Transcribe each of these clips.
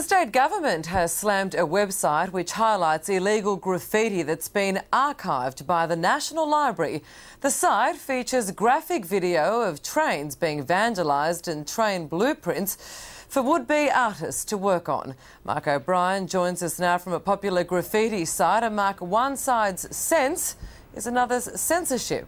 The state government has slammed a website which highlights illegal graffiti that's been archived by the National Library. The site features graphic video of trains being vandalised and train blueprints for would-be artists to work on. Mark O'Brien joins us now from a popular graffiti site and Mark, one side's sense is another's censorship.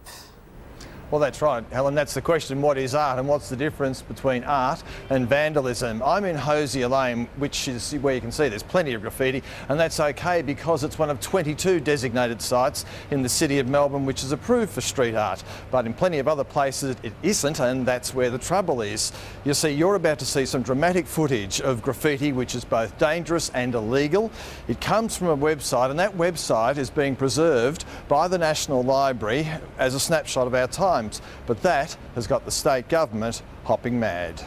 Well, that's right, Helen. That's the question. What is art and what's the difference between art and vandalism? I'm in Hosier Lane, which is where you can see there's plenty of graffiti, and that's okay because it's one of 22 designated sites in the city of Melbourne which is approved for street art. But in plenty of other places it isn't, and that's where the trouble is. You see, you're about to see some dramatic footage of graffiti which is both dangerous and illegal. It comes from a website, and that website is being preserved by the National Library as a snapshot of our time times, but that has got the state government hopping mad.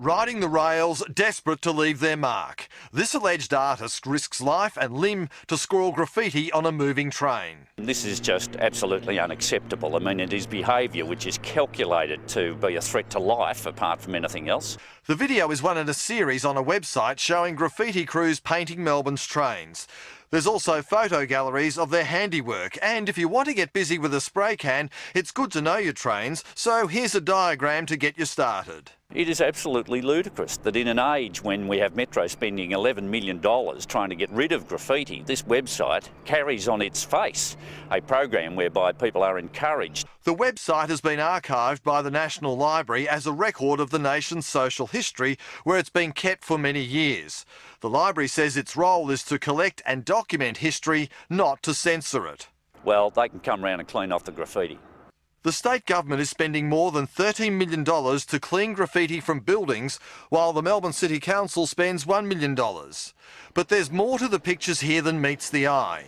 Riding the rails, desperate to leave their mark. This alleged artist risks life and limb to scrawl graffiti on a moving train. This is just absolutely unacceptable. I mean, it is behaviour which is calculated to be a threat to life apart from anything else. The video is one in a series on a website showing graffiti crews painting Melbourne's trains. There's also photo galleries of their handiwork, and if you want to get busy with a spray can, it's good to know your trains, so here's a diagram to get you started. It is absolutely ludicrous that in an age when we have Metro spending $11 million trying to get rid of graffiti, this website carries on its face a program whereby people are encouraged. The website has been archived by the National Library as a record of the nation's social history, where it's been kept for many years. The library says its role is to collect and document history, not to censor it. Well, they can come round and clean off the graffiti. The state government is spending more than $13 million to clean graffiti from buildings, while the Melbourne City Council spends $1 million. But there's more to the pictures here than meets the eye.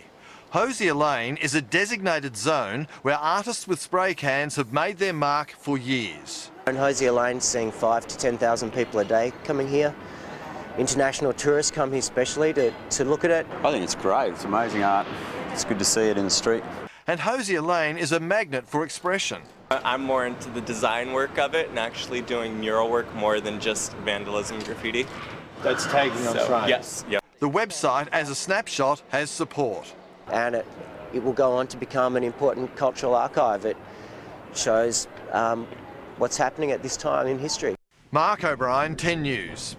Hosier Lane is a designated zone where artists with spray cans have made their mark for years. In Hosier Lane, seeing five to 10,000 people a day coming here. International tourists come here especially to, to look at it. I think it's great. It's amazing art. It's good to see it in the street and Hosier Lane is a magnet for expression. I'm more into the design work of it and actually doing mural work more than just vandalism graffiti. That's tagging on so, Yes, yeah. The website, as a snapshot, has support. And it, it will go on to become an important cultural archive. It shows um, what's happening at this time in history. Mark O'Brien, 10 News.